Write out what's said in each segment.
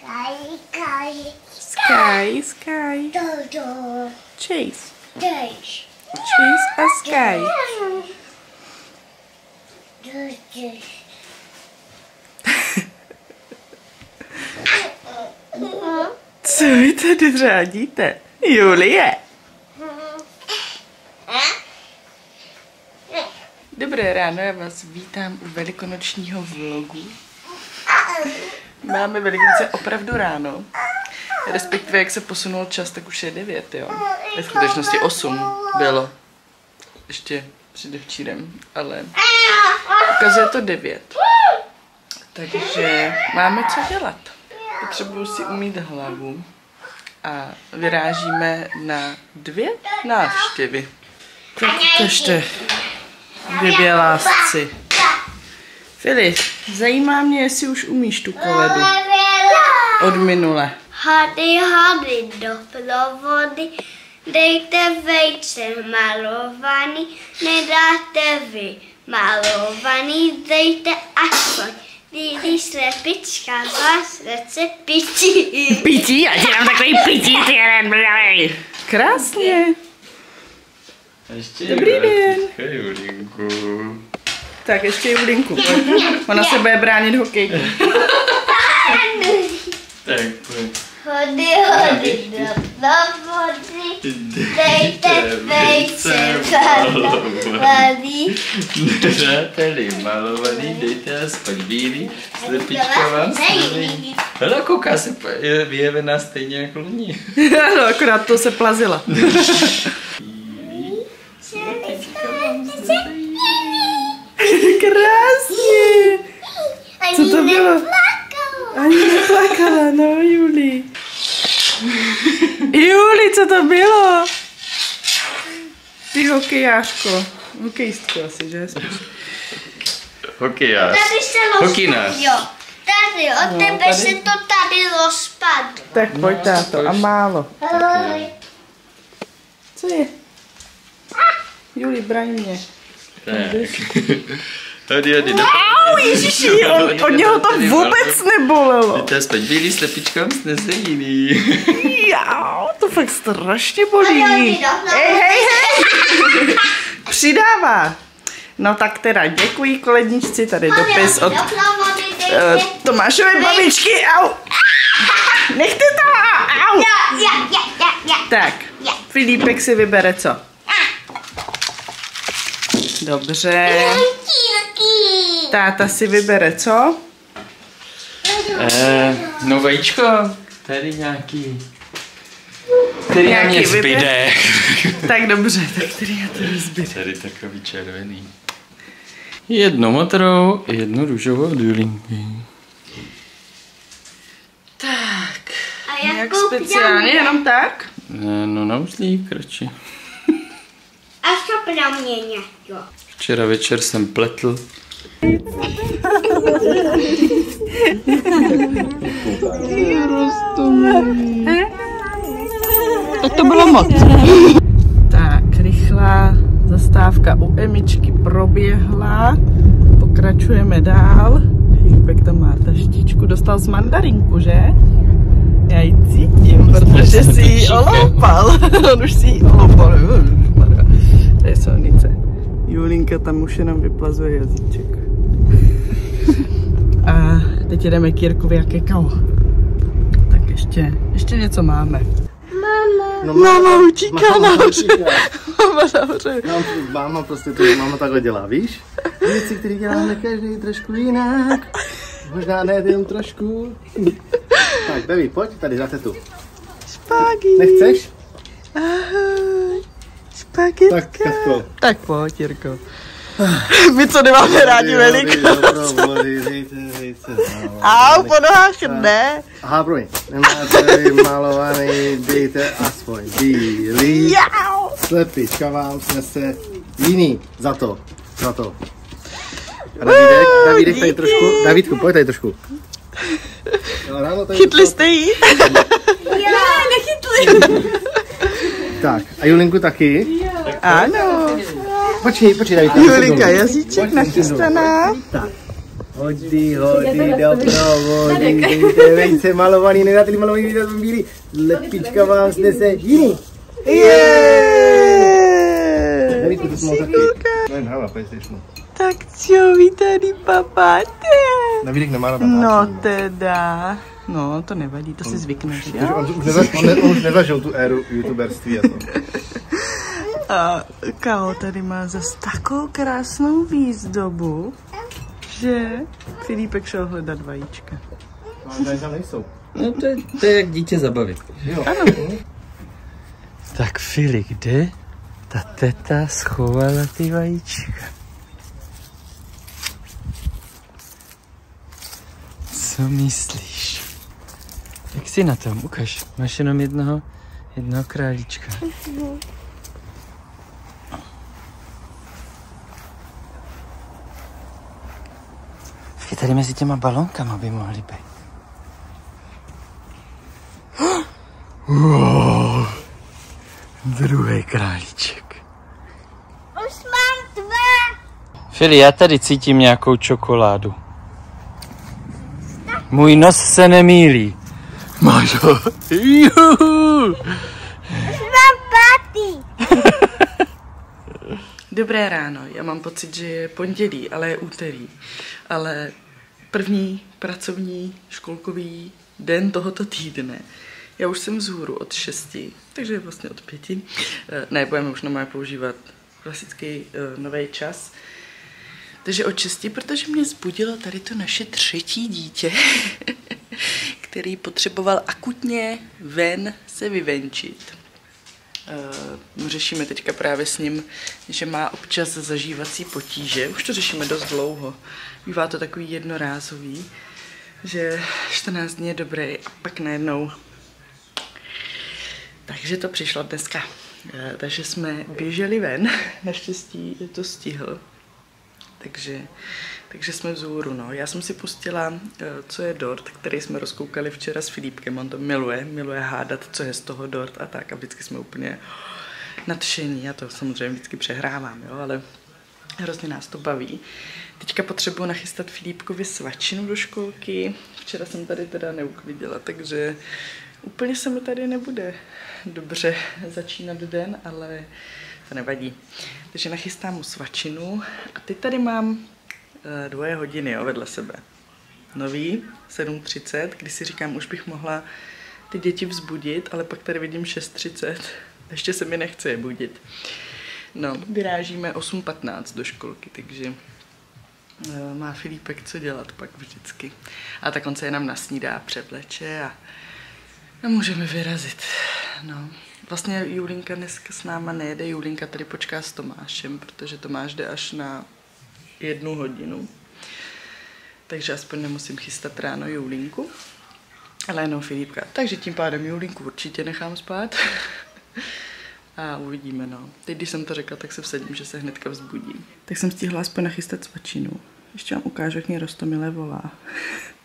Sky, sky, Sky, Sky. do, do, Chase. dash. Chase a Sky. Co vy tady řádíte? Julie. Dobré ráno, já vás vítám u velikonočního vlogu. Máme Velikonoce opravdu ráno. Respektive, jak se posunul čas, tak už je 9, jo. Ve skutečnosti 8 bylo. Ještě předevčírem, ale ukazuje to 9. Takže máme co dělat. Potřebuju si umít hlavu a vyrážíme na dvě návštěvy. Tak ukažte, dvě lásci. Filip, zajímá mě, jestli už umíš tu koledu od minule. Hady, hady do plovody, dejte vejce malovaný, nedáte vy malovaný, dejte aspoň Lílí slepička, vás chce pití. Pití, já ti dám takový pití, ty jeden, blej. Krásně. Ještě Dobrý den. Julinku. Tak ještě Julinku. Ona se bude bránit hokejkou. Tak pojď. Hody, hody do plovody, dejte vejce malovaný, Nedáte-li malovaný, dejte aspoň bílý, slepička vám snělí. Hele, kouká se, je vyjevená stejně jako loni. Ano, akorát to se plazila. Bílý, slepička vám snělí. Krásně. Co to bylo? Plakala. Ani neplakala, no Juli. Juli, co to bylo? Ty hokejářko. Hokejistko asi, že? Spíš. Hokejář. Tady se rozpadlo. Hokinář. Jo, tady, od No, tebe tady- se to tady rozpadlo. Tak pojď, táto, a málo. Co je? Juli, braň mě. Tak. Tady, tady, do... Au, ježiši, od, od něho to vůbec nebolelo. Dejte aspoň bílý, slepička vám snese jiný. Jau, to fakt strašně bolí. No, Hej, hej, hej. Přidává. No tak teda děkuji koledničci, tady dopis od uh, Tomášové babičky. Au. Nechte to, au. Tak, Filipek si vybere co? Dobře. Táta si vybere co? Eh, no vajíčko, tady nějaký. Který na Nějaký mě zbyde. Tak dobře, tak který já to rozběr. Tady takový červený. Jednu modrou, jednu růžovou od Julinky. Tak, A jak jako speciálně, jenom tak? Eh, No na uzlík, radši. A co pro mě jo. Včera večer jsem pletl. Tak to bylo moc. Tak, rychlá zastávka u Emičky proběhla. Pokračujeme dál. Filipek tam má taštičku. Dostal z mandarinku, že? Já ji cítím, protože si ji oloupal. On už si ji oloupal. To je silnice. Julinka tam už jenom vyplazuje jazyček. A teď jedeme k Jirkovi a kekao. Tak ještě, ještě něco máme. No, Máma utíká máma nahoře. Máma nahoře. Mám, máma prostě to, máma takhle dělá, víš? Věci, které děláme každý trošku jinak. Možná ne jenom trošku. Tak, baby, pojď tady za tetu. Špagí. Nechceš? Ahoj. Špagetka. Tak, Katko. Tak pojď, Jirko. My co nemáme rádi velikost. Dejte. Au, po nohách ne. Aha, promiň. Nemáte malovaný, dejte aspoň bílý. Slepička vám snese jiný. Za to. Za to. A Davídek, Davídek tady trošku. Davídku, pojď tady trošku. Jo, ráno tady Chytli jste jí? Ne, nechytli. Tak, a Julinku taky. Ano. Počkej, počkej, Davídku. Julika, jazyček nachystaná. Tak. Hody, hody, doprovody, dejte vejce malovaný, nedáte malovaný, nedáte bílý, lepička vám snese jiný. PlayStation. Tak co vy tady papáte? Davidek nemá rád No teda. No, to nevadí, to si zvykneš, jo? on už nezažil tu éru youtuberství a to. A Kao tady má zase takovou krásnou výzdobu, že Filipek šel hledat vajíčka. No, tady tam nejsou. No to je, to je jak dítě zabavit. Jo. Tak Fili, kde ta teta schovala ty vajíčka? Co myslíš? Jak jsi na tom? Ukaž. Máš jenom jednoho, jednoho králíčka. Tady mezi těma balonkama by mohly být. Wow. Druhý králíček. Už mám dva. Fili, já tady cítím nějakou čokoládu. Můj nos se nemýlí. Máš ho? Juhu. Už mám pátý. Dobré ráno, já mám pocit, že je pondělí, ale je úterý. Ale první pracovní školkový den tohoto týdne. Já už jsem vzhůru od 6, takže vlastně od 5. Ne, budeme už normálně používat klasický uh, nový čas. Takže od 6, protože mě zbudilo tady to naše třetí dítě, který potřeboval akutně ven se vyvenčit. Uh, řešíme teďka právě s ním, že má občas zažívací potíže. Už to řešíme dost dlouho. Bývá to takový jednorázový, že 14 dní je dobrý a pak najednou. Takže to přišlo dneska. Uh, takže jsme běželi ven, naštěstí to stihl. Takže, takže jsme vzhůru, no. Já jsem si pustila, eh, co je dort, který jsme rozkoukali včera s Filipkem. On to miluje, miluje hádat, co je z toho dort a tak. A vždycky jsme úplně nadšení. Já to samozřejmě vždycky přehrávám, jo, ale hrozně nás to baví. Teďka potřebuji nachystat Filipkovi svačinu do školky. Včera jsem tady teda neuklidila, takže úplně se mi tady nebude dobře začínat den, ale to nevadí. Takže nachystám mu svačinu a teď tady mám eh, dvoje hodiny jo, vedle sebe. Nový, 7.30, kdy si říkám, už bych mohla ty děti vzbudit, ale pak tady vidím 6.30. Ještě se mi nechce je budit. No, vyrážíme 8.15 do školky, takže eh, má Filipek co dělat pak vždycky. A tak on se jenom nasnídá, převleče a, a můžeme vyrazit. No. Vlastně Julinka dneska s náma nejede, Julinka tady počká s Tomášem, protože Tomáš jde až na jednu hodinu. Takže aspoň nemusím chystat ráno Julinku, ale jenom Filipka. Takže tím pádem Julinku určitě nechám spát. A uvidíme, no. Teď, když jsem to řekla, tak se vsadím, že se hnedka vzbudí. Tak jsem stihla aspoň nachystat svačinu. Ještě vám ukážu, jak mě Rostomile volá.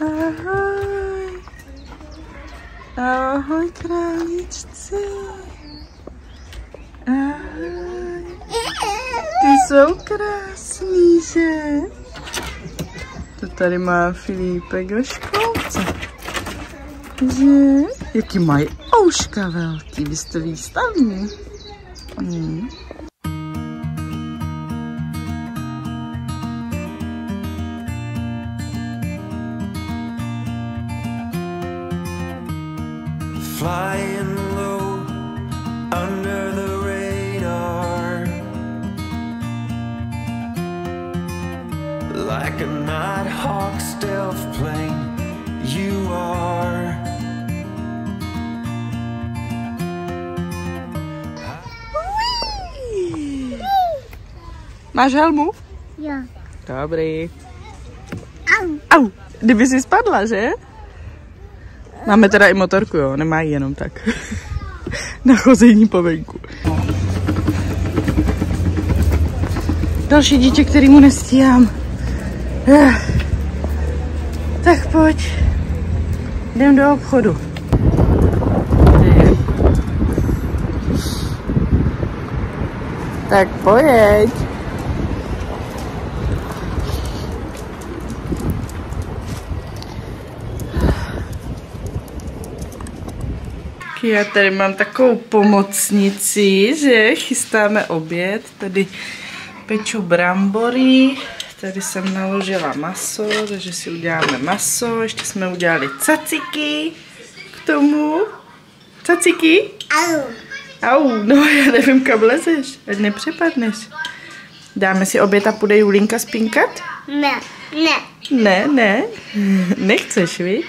Ahoj. Ahoj, králíčci. Ahoj. Ty jsou krásný, že? To tady má Filipek ve školce. Že? Jaký mají ouška velký, vy jste výstavní. Hmm. Flying low under the radar Like a nighthawk stealth plane You are Máš helmu? Jo. Dobrý. Au. Au, kdyby si spadla, že? Máme teda i motorku, jo, nemá ji jenom tak. Na chození po venku. Další dítě, který mu nestíhám. Eh. Tak pojď. Jdem do obchodu. Tak pojď. Já tady mám takovou pomocnici, že chystáme oběd. Tady peču brambory, tady jsem naložila maso, takže si uděláme maso. Ještě jsme udělali caciky k tomu. Caciky? Au. Au, no já nevím, kam lezeš, ať nepřepadneš. Dáme si oběd a půjde Julinka spinkat? Ne, ne. Ne, ne, nechceš, viď?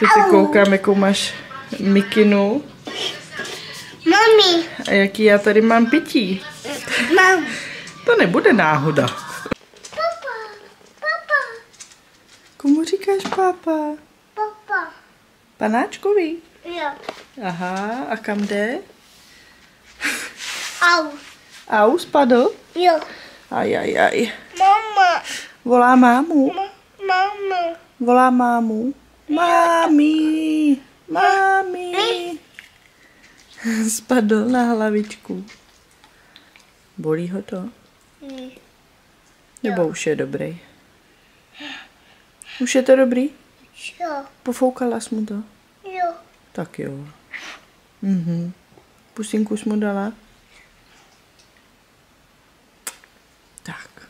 Teď se koukám, jakou máš mikinu Mami, a jaký já tady mám pití. mam. To nebude náhoda. Papa, papa, Komu říkáš pápa? papa. Panáčkovi. Jo. Aha, a kam jde? Au. Au, spadl? Jo. Aj, aj, aj. Mama, Volá mámu. mama. Volá mámu. Mámi, mámi. Spadl na hlavičku. Bolí ho to? Nebo už je dobrý? Už je to dobrý? Jo, Pofoukala jsi mu to? jo. Tak jo. Mhm. Pusinku jsi mu dala? Tak.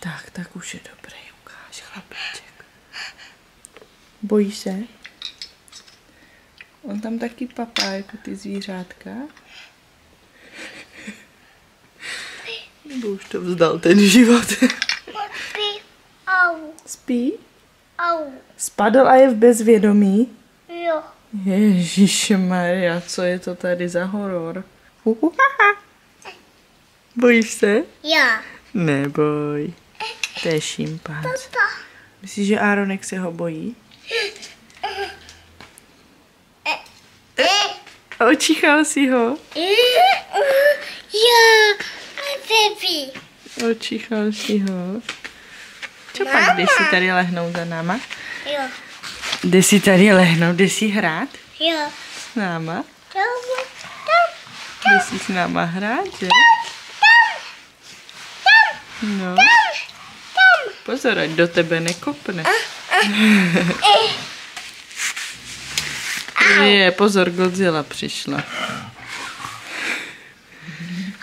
Tak, tak už je dobrý, ukáž chlapeček. Bojí se? On tam taky papá, jako ty zvířátka? Nebo už to vzdal ten život? Papi, au, Spí? au. Spadl a je v bezvědomí? Jo. Ježíš Maria, co je to tady za horor? Uhuhaha. Bojíš se? Já. Neboj. To je šimpanz. Myslíš, že Áronek se ho bojí? Očichal si ho? Já. Baby. Očichal si ho? Co pak, jdeš si tady lehnout za náma? Jo. Jdeš si tady lehnout, jdeš si hrát Jo. s náma? Jdeš si s náma hrát, že? No. Pozor, ať do tebe nekopne. Je, pozor, Godzilla přišla.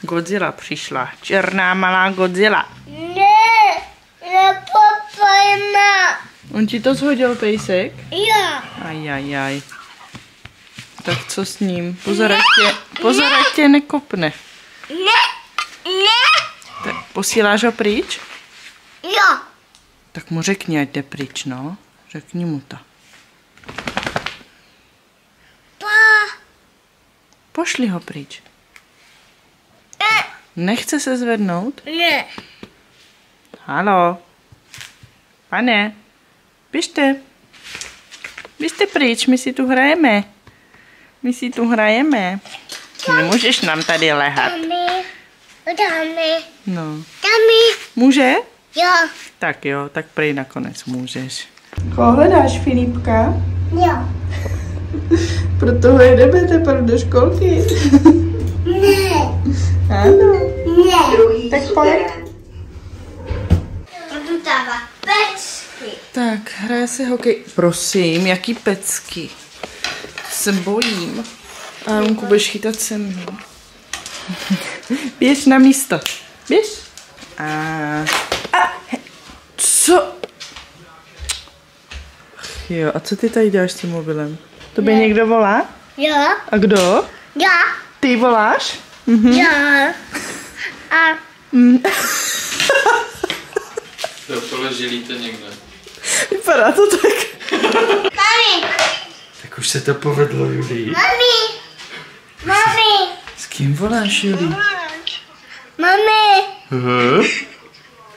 Godzilla přišla. Černá malá Godzilla. Ne, ne, na. On ti to zhodil, pejsek? Jo. Ajajaj. Tak co s ním? Pozor, ať tě, pozor, ať tě nekopne. Ne, ne. Tak posíláš ho pryč? Jo. Tak mu řekni, ať jde pryč, no. Řekni mu to. Pošli ho pryč. Nechce se zvednout? Ne. Halo. Pane. Běžte. Běžte pryč, my si tu hrajeme. My si tu hrajeme. Nemůžeš nám tady lehat. Dami. No. Dami. Může? Jo. Tak jo, tak prej nakonec můžeš. Koho hledáš, Filipka? Jo. Proto ho jedeme teprve do školky. Ne. Ano. Ne. Tak pojď. Dávat pecky. Tak, hraje se hokej. Prosím, jaký pecky? Se bojím. A Lunku, budeš chytat se mnou. Běž na místo. Běž. A... a co? Ach Jo, a co ty tady děláš s tím mobilem? Tobě někdo volá? Jo. A kdo? Já. Ty voláš? Jo. A To položili to někde. Vypadá to tak. mami. Tak už se to povedlo, Julii. Mami. Mami. S kým voláš, Julii? Mami. Aha.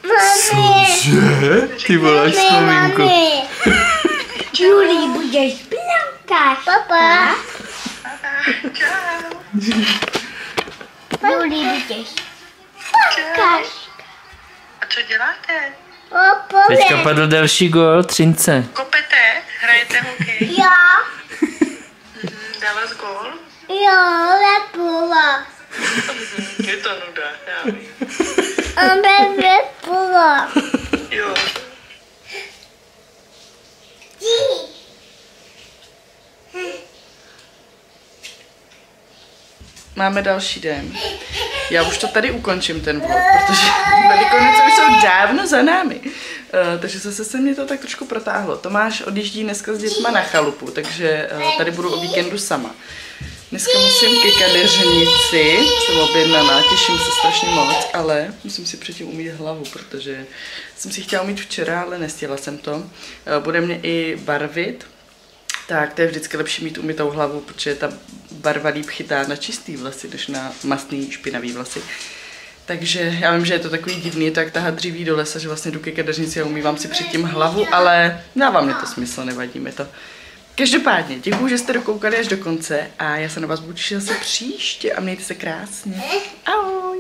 Mami. Že? Ty voláš s maminkou. Mami. Julie, budeš plakat. Papa. Julie, budeš plakat. A co děláte? Teďka padl další gol, Třince. Kopete? Hrajete hokej? Já. Dala z gól? Jo, lepula. Je to nuda, já vím. On bebe pula. Jo. Máme další den. Já už to tady ukončím ten vlog, protože Velikonoce jsou dávno za námi. Uh, takže zase se mě to tak trošku protáhlo. Tomáš odjíždí dneska s dětma na chalupu, takže uh, tady budu o víkendu sama. Dneska musím ke kadeřnici, jsem objednaná, těším se strašně moc, ale musím si předtím umít hlavu, protože jsem si chtěla umít včera, ale nestihla jsem to. Uh, bude mě i barvit, tak to je vždycky lepší mít umytou hlavu, protože ta barva líp chytá na čistý vlasy, než na mastný špinavý vlasy. Takže já vím, že je to takový divný, to jak tahat dříví do lesa, že vlastně jdu ke kadeřnici a umývám si předtím hlavu, ale dává mě to smysl, nevadí mi to. Každopádně, děkuji, že jste dokoukali až do konce a já se na vás budu těšit zase příště a mějte se krásně. Ahoj!